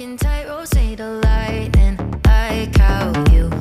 Walking tightrope, say the lightning. Like how you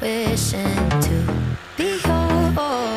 wishing to be yours.